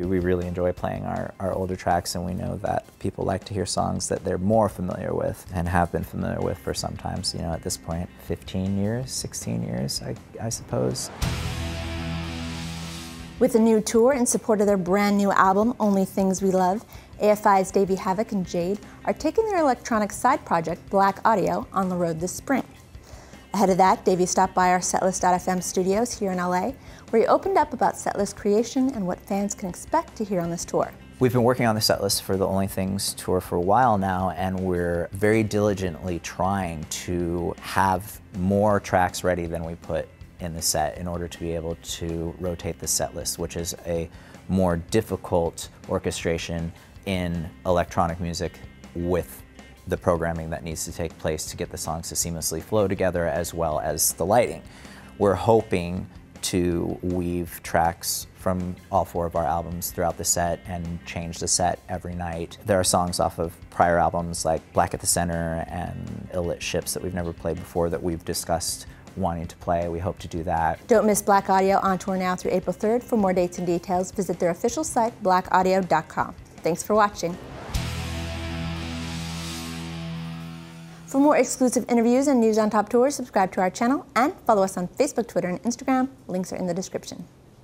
We really enjoy playing our, our older tracks and we know that people like to hear songs that they're more familiar with and have been familiar with for some times, you know, at this point, 15 years, 16 years, I, I suppose. With a new tour in support of their brand new album, Only Things We Love, AFI's Davey Havok and Jade are taking their electronic side project, Blaqk Audio, on the road this spring. Ahead of that, Davey stopped by our Setlist.fm studios here in LA, where he opened up about setlist creation and what fans can expect to hear on this tour. We've been working on the setlist for the Only Things tour for a while now, and we're very diligently trying to have more tracks ready than we put in the set in order to be able to rotate the setlist, which is a more difficult orchestration in electronic music with the programming that needs to take place to get the songs to seamlessly flow together as well as the lighting. We're hoping to weave tracks from all four of our albums throughout the set and change the set every night. There are songs off of prior albums like Black at the Center and Ill Lit Ships that we've never played before that we've discussed wanting to play. We hope to do that. Don't miss Blaqk Audio on tour now through April 3rd. For more dates and details, visit their official site, blaqkaudio.com. Thanks for watching. For more exclusive interviews and news on top tours, subscribe to our channel and follow us on Facebook, Twitter, and Instagram. Links are in the description.